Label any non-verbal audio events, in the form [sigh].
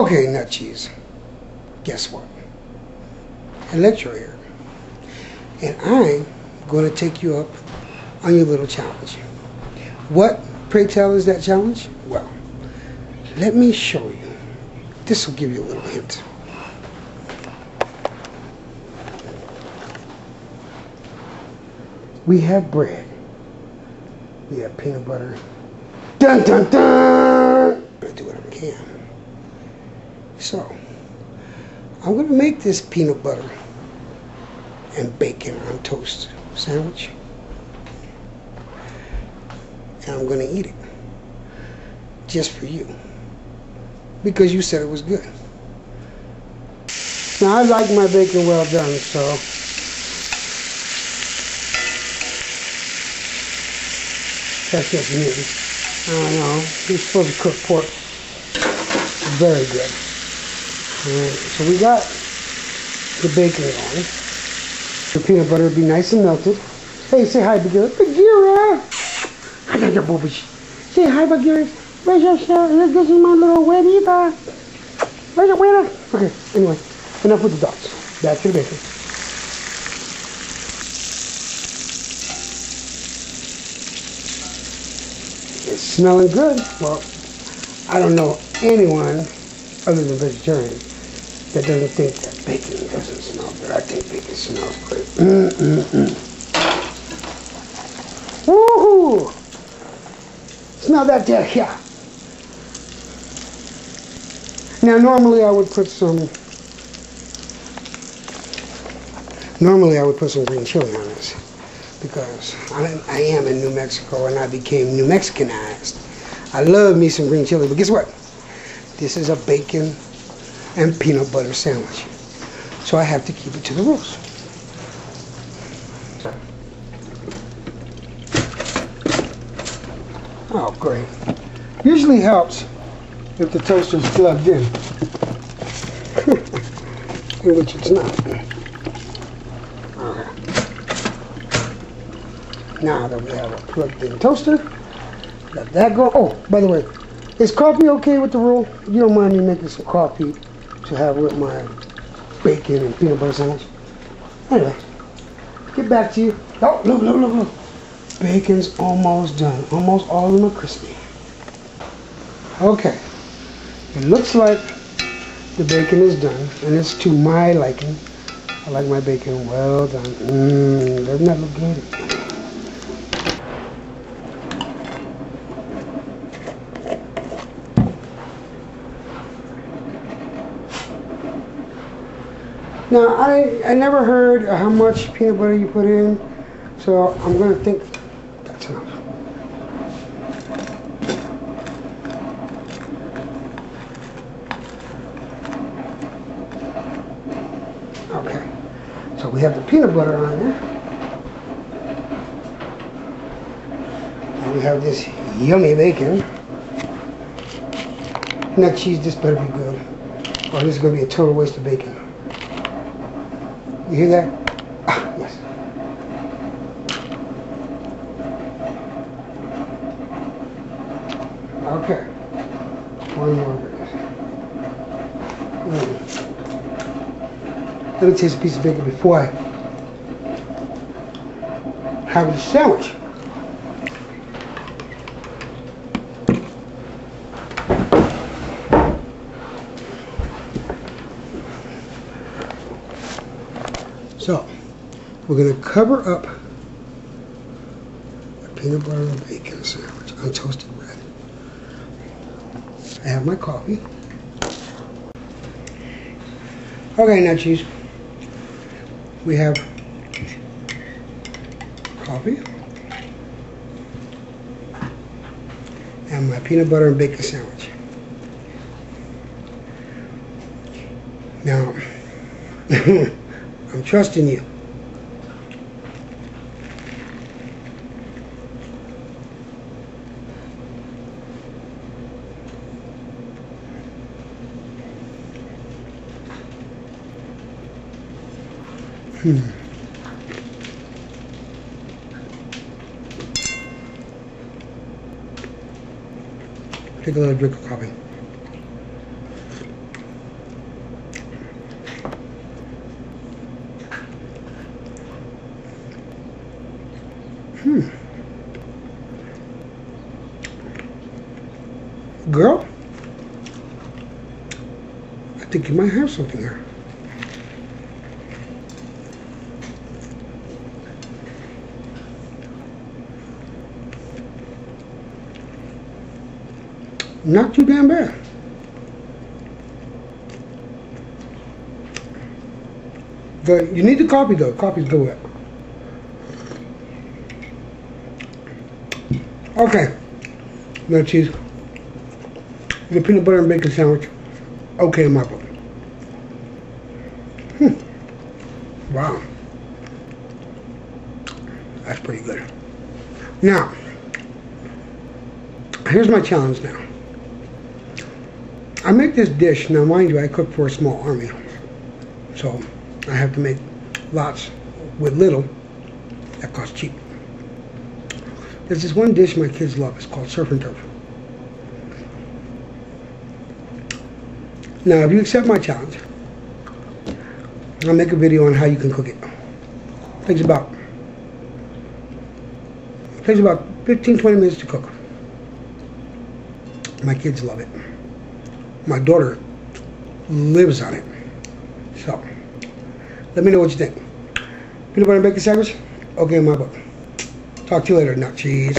Okay, nut cheese. Guess what? Let you here. And I'm going to take you up on your little challenge. What, pray tell, is that challenge? Well, let me show you. This will give you a little hint. We have bread. We have peanut butter. Dun dun dun! I do whatever I can. So, I'm going to make this peanut butter and bacon on toast sandwich. And I'm going to eat it. Just for you. Because you said it was good. Now, I like my bacon well done, so That's just me. I don't know. You're supposed to cook pork very good. Alright, so we got the bacon on. The peanut butter will be nice and melted. Hey, say hi, Bagheera. Bagheera! I got your boobies. Say hi, Bagheera. Where's your shell? This is my little weddita. Where's your waiter? Okay, anyway, enough with the dogs. Back to the bacon. It's smelling good. Well, I don't know anyone other than vegetarian that doesn't think that bacon doesn't smell good. I think bacon smells great. Woohoo! Smell that there, yeah. Now, normally I would put some. Normally I would put some green chili on this because I, I am in New Mexico and I became New Mexicanized. I love me some green chili, but guess what? This is a bacon and peanut butter sandwich. So I have to keep it to the rules. Oh, great. Usually helps if the toaster's plugged in, [laughs] which it's not. Now that we have a plugged in toaster, let that go. Oh, by the way, is coffee okay with the rule? You don't mind me making some coffee to have with my bacon and peanut butter sandwich? Anyway, get back to you. Oh, look, look, look, look. Bacon's almost done. Almost all of them are crispy. Okay. It looks like the bacon is done, and it's to my liking. I like my bacon well done. Mmm, doesn't that look good? Now, I, I never heard how much peanut butter you put in, so I'm going to think that's enough. Okay, so we have the peanut butter on there. And we have this yummy bacon. Nut cheese, this better be good. Or this is going to be a total waste of bacon. You hear that? Ah, yes. Okay. One more. Let me taste a piece of bacon before I have the sandwich. So, we're going to cover up a peanut butter and bacon sandwich on toasted bread. I have my coffee. Okay, now cheese. We have coffee and my peanut butter and bacon sandwich. Now, [laughs] I'm trusting you. Hmm. Take a little drink of coffee. Girl. I think you might have something here. Not too damn bad. But you need the copy though. Coffee's do it. Okay. No cheese. The peanut butter and bacon sandwich. Okay in my book. Hmm. Wow. That's pretty good. Now, here's my challenge now. I make this dish, now mind you, I cook for a small army. So I have to make lots with little that costs cheap. There's this one dish my kids love. It's called surf and turf. Now, if you accept my challenge, I'll make a video on how you can cook it. takes about takes about 15, 20 minutes to cook. My kids love it. My daughter lives on it. So, let me know what you think. Peanut butter and bacon sandwich? Okay my book. Talk to you later, nut cheese.